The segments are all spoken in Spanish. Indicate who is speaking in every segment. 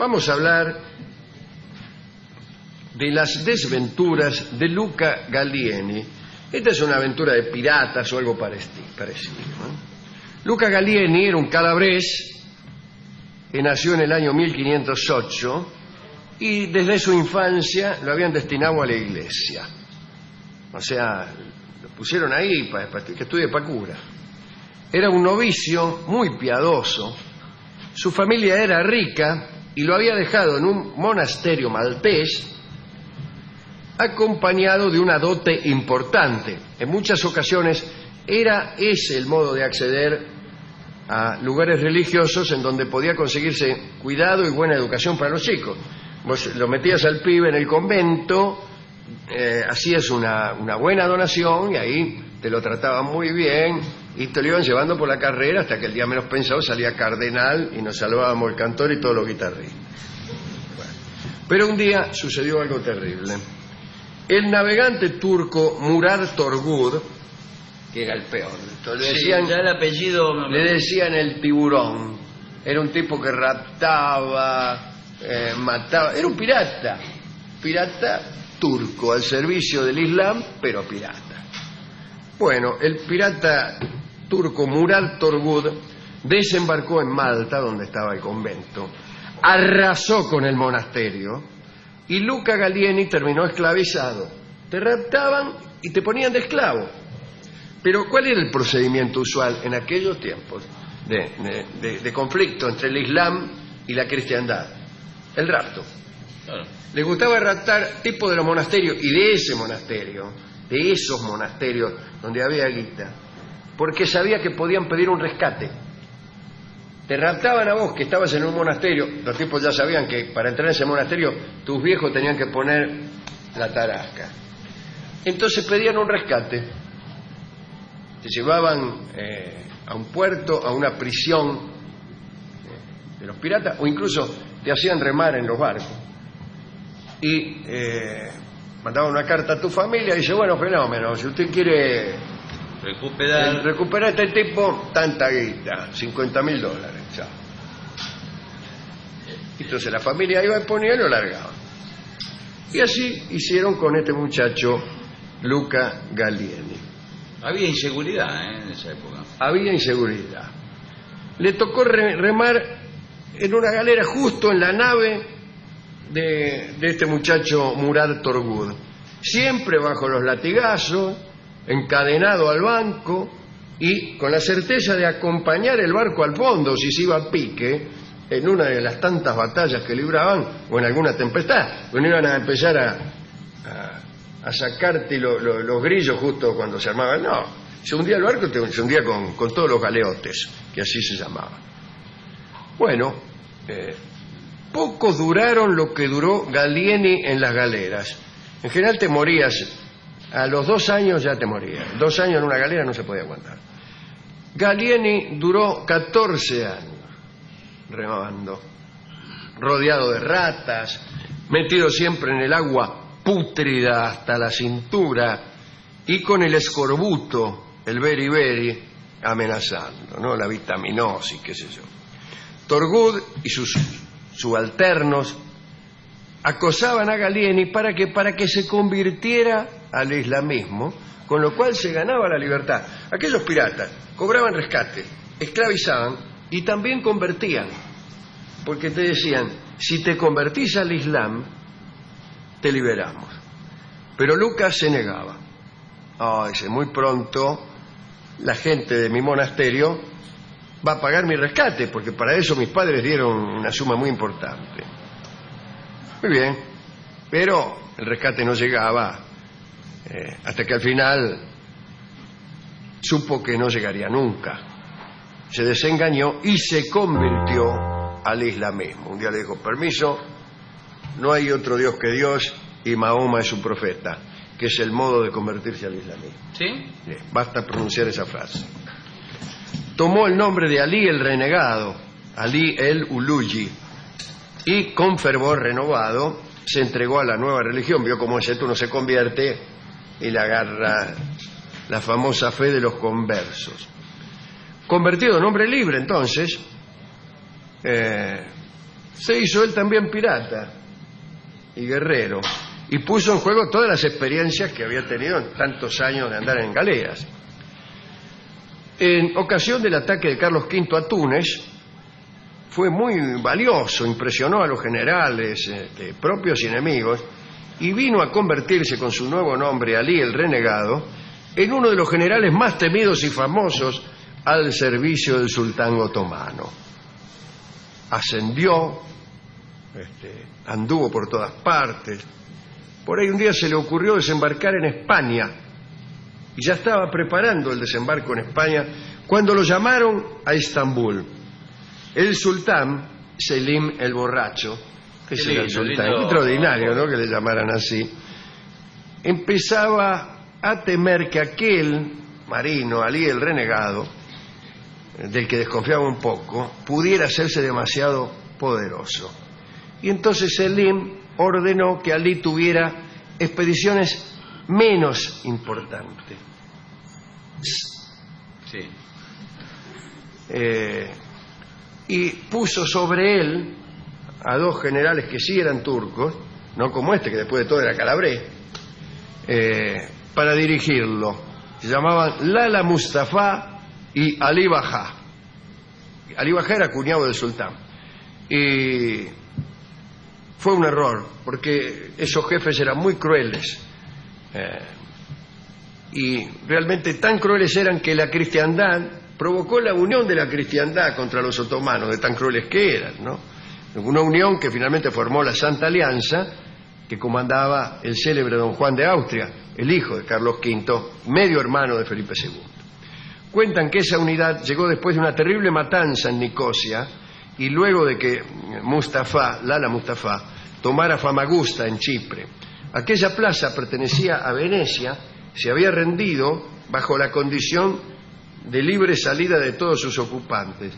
Speaker 1: Vamos a hablar de las desventuras de Luca Gallieni. Esta es una aventura de piratas o algo parecido. Luca Gallieni era un calabrés que nació en el año 1508 y desde su infancia lo habían destinado a la iglesia. O sea, lo pusieron ahí para, que estudie pacura. Era un novicio muy piadoso. Su familia era rica y lo había dejado en un monasterio maltés acompañado de una dote importante. En muchas ocasiones era ese el modo de acceder a lugares religiosos en donde podía conseguirse cuidado y buena educación para los chicos. Vos lo metías al pibe en el convento, eh, hacías una, una buena donación y ahí te lo trataban muy bien y te lo iban llevando por la carrera hasta que el día menos pensado salía cardenal y nos salvábamos el cantor y todos los guitarristas. Pero un día sucedió algo terrible. El navegante turco Murad Torgud, que era el peor, le decían,
Speaker 2: el apellido...
Speaker 1: le decían el tiburón. Era un tipo que raptaba, eh, mataba. Era un pirata. Pirata turco, al servicio del Islam, pero pirata. Bueno, el pirata turco Murad Torgud desembarcó en Malta, donde estaba el convento, arrasó con el monasterio y Luca Gallieni terminó esclavizado. Te raptaban y te ponían de esclavo. Pero ¿cuál era el procedimiento usual en aquellos tiempos de, de- de- de conflicto entre el Islam y la cristiandad? El rapto.
Speaker 2: Claro.
Speaker 1: Le gustaba raptar tipo de los monasterios y de ese monasterio, de esos monasterios donde había guita, porque sabía que podían pedir un rescate. Te raptaban a vos que estabas en un monasterio, los tipos ya sabían que para entrar en ese monasterio tus viejos tenían que poner la tarasca. Entonces pedían un rescate. Te llevaban eh, a un puerto, a una prisión eh, de los piratas, o incluso te hacían remar en los barcos y eh, mandaban una carta a tu familia y dice, bueno, fenómeno, si usted quiere
Speaker 2: Recuperar...
Speaker 1: recuperar a este tipo, tanta guita, 50 mil dólares, chao. Entonces la familia iba y ponía y lo largaba. Y así hicieron con este muchacho Luca Gallieni.
Speaker 2: Había inseguridad ¿eh? en esa época.
Speaker 1: Había inseguridad. Le tocó re- remar en una galera justo en la nave de, de este muchacho Murad Torgud. Siempre bajo los latigazos, encadenado al banco y con la certeza de acompañar el barco al fondo si se iba a pique en una de las tantas batallas que libraban o en alguna tempestad. Bueno, iban a empezar a, a, sacarte lo- lo- los grillos justo cuando se armaban. No, se hundía el barco, se hundía con, con todos los galeotes, que así se llamaban. Bueno, eh, poco duraron lo que duró Gallieni en las galeras. En general te morías, a los dos años ya te morías. Dos años en una galera no se podía aguantar. Gallieni duró 14 años remando, rodeado de ratas, metido siempre en el agua pútrida hasta la cintura y con el escorbuto, el beriberi, amenazando, ¿no? La vitaminosis, qué sé yo. Torgud y sus subalternos acosaban a Gallieni para que, para que se convirtiera al islamismo, con lo cual se ganaba la libertad. Aquellos piratas cobraban rescate, esclavizaban y también convertían, porque te decían, si te convertís al Islam, te liberamos. Pero Lucas se negaba. Dice, muy pronto la gente de mi monasterio va a pagar mi rescate, porque para eso mis padres dieron una suma muy importante. Muy bien, pero el rescate no llegaba eh, hasta que al final supo que no llegaría nunca. Se desengañó y se convirtió al islamismo. Un día le dijo, permiso, no hay otro Dios que Dios y Mahoma es su profeta, que es el modo de convertirse al islamismo.
Speaker 2: ¿Sí?
Speaker 1: Bien, basta pronunciar esa frase. Tomó el nombre de Ali el renegado, Ali el Uluji, y con fervor renovado se entregó a la nueva religión. Vio cómo ese uno se convierte y le agarra la famosa fe de los conversos. Convertido en hombre libre, entonces, eh, se hizo él también pirata y guerrero y puso en juego todas las experiencias que había tenido en tantos años de andar en galeras. En ocasión del ataque de Carlos V a Túnez, fue muy valioso, impresionó a los generales, este, propios y enemigos, y vino a convertirse con su nuevo nombre, Ali el Renegado, en uno de los generales más temidos y famosos al servicio del sultán otomano. Ascendió, este, anduvo por todas partes. Por ahí un día se le ocurrió desembarcar en España y ya estaba preparando el desembarco en España cuando lo llamaron a Estambul. El sultán, Selim el Borracho, que
Speaker 2: Qué
Speaker 1: era el sultán,
Speaker 2: lindo.
Speaker 1: extraordinario ¿no? que le llamaran así, empezaba a temer que aquel marino, Ali el renegado, del que desconfiaba un poco, pudiera hacerse demasiado poderoso. Y entonces Selim ordenó que Ali tuviera expediciones menos importantes.
Speaker 2: Sí.
Speaker 1: Eh, y puso sobre él a dos generales que sí eran turcos, no como este, que después de todo era calabrés, eh, para dirigirlo. Se llamaban Lala Mustafa y Ali Bajá. Ali Bajá era cuñado del sultán. Y fue un error, porque esos jefes eran muy crueles. Eh, y realmente tan crueles eran que la cristiandad provocó la unión de la cristiandad contra los otomanos, de tan crueles que eran, ¿no? Una unión que finalmente formó la Santa Alianza, que comandaba el célebre don Juan de Austria, el hijo de Carlos V, medio hermano de Felipe II. Cuentan que esa unidad llegó después de una terrible matanza en Nicosia y luego de que Mustafa, Lala Mustafa, tomara Famagusta en Chipre. Aquella plaza pertenecía a Venecia, se había rendido bajo la condición de libre salida de todos sus ocupantes.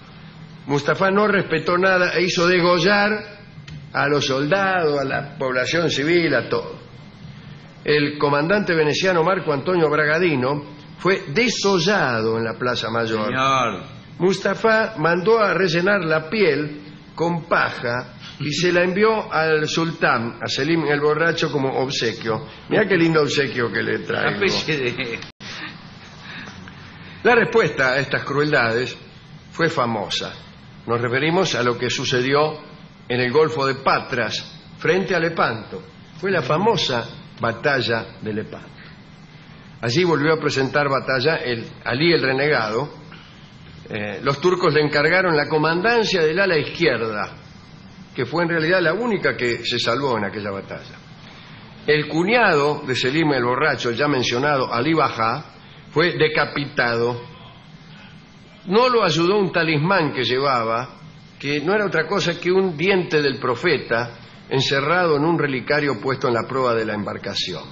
Speaker 1: Mustafa no respetó nada e hizo degollar a los soldados, a la población civil, a todo. El comandante veneciano Marco Antonio Bragadino fue desollado en la Plaza Mayor.
Speaker 2: Señor.
Speaker 1: Mustafa mandó a rellenar la piel con paja y se la envió al sultán, a Selim el borracho, como obsequio. Mira qué lindo obsequio que le
Speaker 2: de...
Speaker 1: La respuesta a estas crueldades fue famosa. Nos referimos a lo que sucedió en el Golfo de Patras, frente a Lepanto. Fue la famosa batalla de Lepanto. Allí volvió a presentar batalla el Ali el renegado. Eh, los turcos le encargaron la comandancia del ala izquierda, que fue en realidad la única que se salvó en aquella batalla. El cuñado de Selim el borracho, ya mencionado Ali Bajá, fue decapitado. No lo ayudó un talismán que llevaba, que no era otra cosa que un diente del profeta encerrado en un relicario puesto en la proa de la embarcación.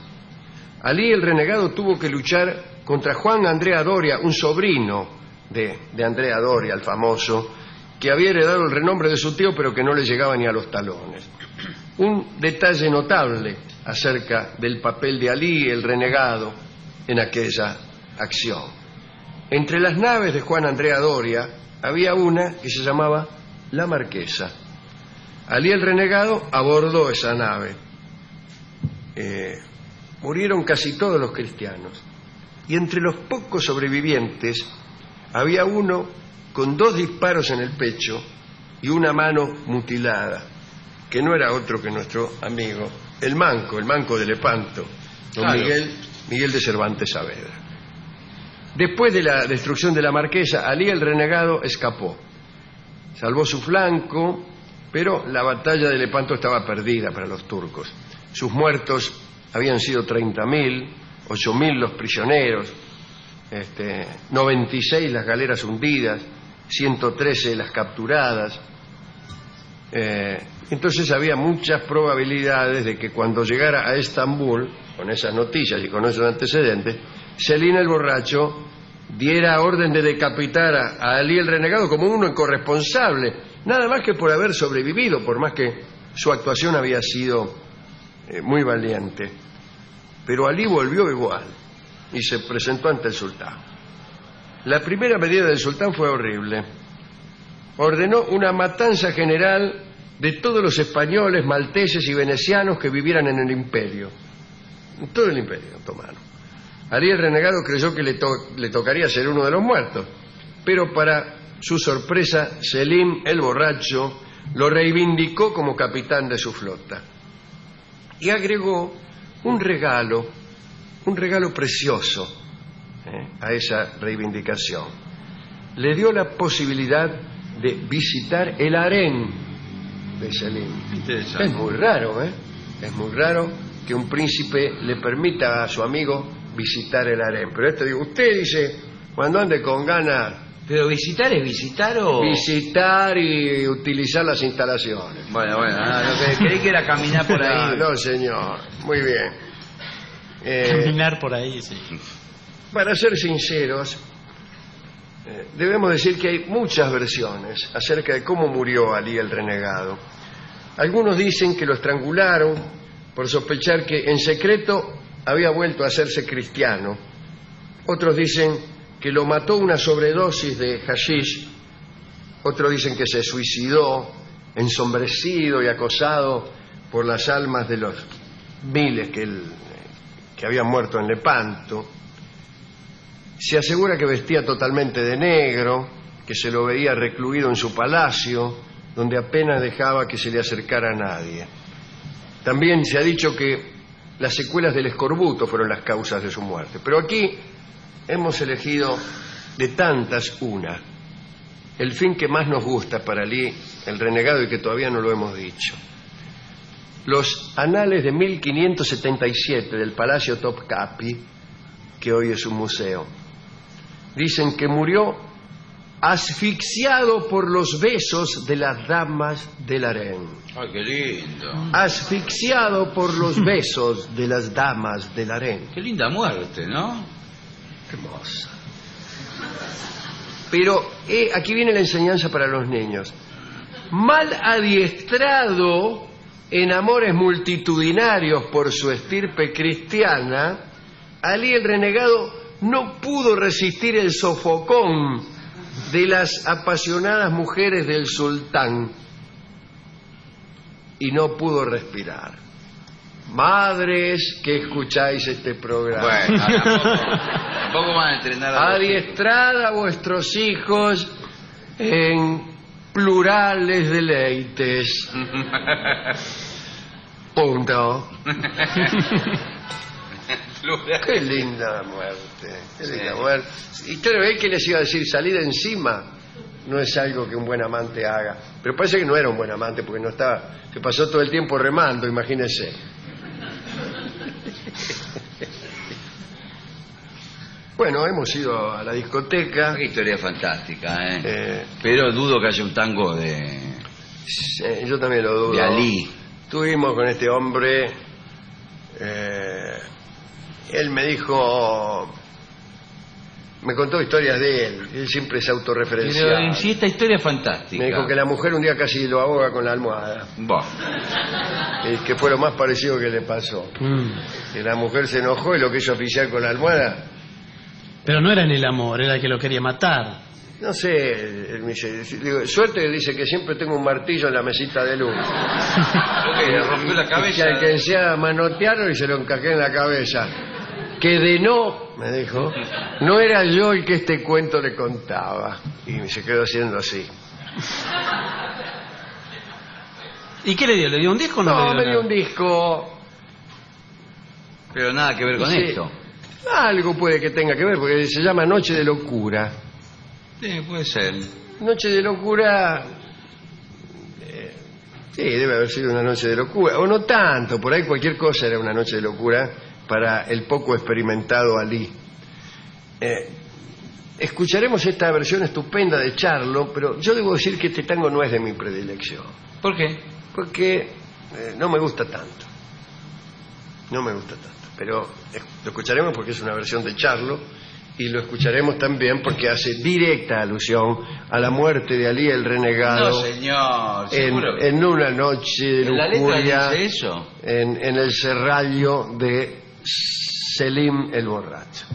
Speaker 1: Ali el renegado tuvo que luchar contra Juan Andrea Doria, un sobrino de, de Andrea Doria, el famoso, que había heredado el renombre de su tío, pero que no le llegaba ni a los talones. Un detalle notable acerca del papel de Ali el renegado en aquella acción. Entre las naves de Juan Andrea Doria había una que se llamaba La Marquesa. Ali el renegado abordó esa nave. Eh, murieron casi todos los cristianos. Y entre los pocos sobrevivientes había uno con dos disparos en el pecho y una mano mutilada, que no era otro que nuestro amigo, el manco, el manco de Lepanto, don
Speaker 2: Claro.
Speaker 1: Miguel, Miguel de Cervantes Saavedra. Después de la destrucción de la marquesa, Ali el renegado escapó. Salvó su flanco, pero la batalla de Lepanto estaba perdida para los turcos. Sus muertos habían sido 30.000, 8.000 los prisioneros, este, 96 las galeras hundidas, 113 las capturadas. Eh, entonces había muchas probabilidades de que cuando llegara a Estambul, con esas noticias y con esos antecedentes, Selina el borracho diera orden de decapitar a, Ali el renegado como uno corresponsable, nada más que por haber sobrevivido, por más que su actuación había sido eh, muy valiente. Pero Ali volvió igual y se presentó ante el sultán. La primera medida del sultán fue horrible. Ordenó una matanza general de todos los españoles, malteses y venecianos que vivieran en el imperio. Todo el imperio otomano. Ali el renegado creyó que le, to- le tocaría ser uno de los muertos, pero para su sorpresa, Selim el borracho lo reivindicó como capitán de su flota y agregó un regalo, un regalo precioso ¿eh? a esa reivindicación. Le dio la posibilidad de visitar el harén de Selim. Es muy raro, ¿eh? Es muy raro que un príncipe le permita a su amigo visitar el harén. Pero esto digo, usted dice, cuando ande con ganas,
Speaker 2: Pero visitar es visitar o...
Speaker 1: visitar y utilizar las instalaciones.
Speaker 2: Bueno, bueno, lo que creí que era caminar por ahí.
Speaker 1: No, no, señor. Muy bien. Eh,
Speaker 3: Caminar por ahí, sí.
Speaker 1: para ser sinceros, eh, debemos decir que hay muchas versiones acerca de cómo murió Ali el renegado. Algunos dicen que lo estrangularon por sospechar que en secreto había vuelto a hacerse cristiano. Otros dicen que lo mató una sobredosis de hashish. Otros dicen que se suicidó, ensombrecido y acosado por las almas de los miles que, él, que habían muerto en Lepanto. Se asegura que vestía totalmente de negro, que se lo veía recluido en su palacio, donde apenas dejaba que se le acercara a nadie. También se ha dicho que las secuelas del escorbuto fueron las causas de su muerte. Pero aquí hemos elegido de tantas una. El fin que más nos gusta para Ali, el renegado, y que todavía no lo hemos dicho. Los anales de 1577 del Palacio Topkapi, que hoy es un museo, dicen que murió asfixiado por los besos de las damas del harén.
Speaker 2: Ay, qué lindo.
Speaker 1: Asfixiado por los besos de las damas del harén.
Speaker 2: Qué linda muerte, ¿no?
Speaker 1: Hermosa. Pero eh, aquí viene la enseñanza para los niños. Mal adiestrado en amores multitudinarios por su estirpe cristiana, Ali el renegado no pudo resistir el sofocón de las apasionadas mujeres del sultán y no pudo respirar. Madres que escucháis este programa.
Speaker 2: Bueno, tampoco, van a entrenar a
Speaker 1: Adiestrad a vuestros hijos en plurales deleites. Punto.
Speaker 2: Plural.
Speaker 1: Qué linda muerte. Qué
Speaker 2: Sí.
Speaker 1: linda muerte. Y usted ve que les iba a decir, salir encima no es algo que un buen amante haga. Pero parece que no era un buen amante porque no estaba, se pasó todo el tiempo remando, imagínese. Bueno, hemos ido a la discoteca.
Speaker 2: Qué historia fantástica, ¿eh?
Speaker 1: eh,
Speaker 2: Pero dudo que haya un tango de,
Speaker 1: yo también lo dudo.
Speaker 2: de Ali.
Speaker 1: Estuvimos con este hombre. eh, él me dijo. Me contó historias de él. Él siempre se autorreferenciaba.
Speaker 2: Pero si esta historia es fantástica.
Speaker 1: Me dijo que la mujer un día casi lo ahoga con la almohada.
Speaker 2: Buah.
Speaker 1: Y que fue lo más parecido que le pasó.
Speaker 3: Mm.
Speaker 1: Que la mujer se enojó y lo quiso oficiar con la almohada.
Speaker 3: Pero no era en el amor, era el que lo quería matar.
Speaker 1: No sé, él me dice, digo, suerte que dice que siempre tengo un martillo en la mesita de luz.
Speaker 2: Creo que le rompió la
Speaker 1: Que
Speaker 2: cabeza.
Speaker 1: alcancé a manotearlo y se lo encajé en la cabeza. Que de no, me dijo, no era yo el que este cuento le contaba. Y se quedó haciendo así.
Speaker 3: ¿Y qué le dio? ¿Le dio un disco o no,
Speaker 1: No,
Speaker 3: le
Speaker 1: me
Speaker 3: dio
Speaker 1: dio un disco.
Speaker 2: Pero nada que ver con
Speaker 1: Sí.
Speaker 2: esto.
Speaker 1: Algo puede que tenga que ver, porque se llama Noche de Locura.
Speaker 2: Sí, puede ser.
Speaker 1: Noche de Locura. eh, sí, debe haber sido una noche de locura. O no tanto, por ahí cualquier cosa era una noche de locura para el poco experimentado Ali. Eh, escucharemos esta versión estupenda de Charlo, pero yo debo decir que este tango no es de mi predilección.
Speaker 2: ¿Por qué?
Speaker 1: Porque eh, no me gusta tanto. No me gusta tanto. Pero eh, lo escucharemos porque es una versión de Charlo y lo escucharemos también porque hace directa alusión a la muerte de Ali el renegado
Speaker 2: No, señor.
Speaker 1: en, en una noche de
Speaker 2: ¿En la letra
Speaker 1: lujuria en, en el serrallo de Selim el borracho.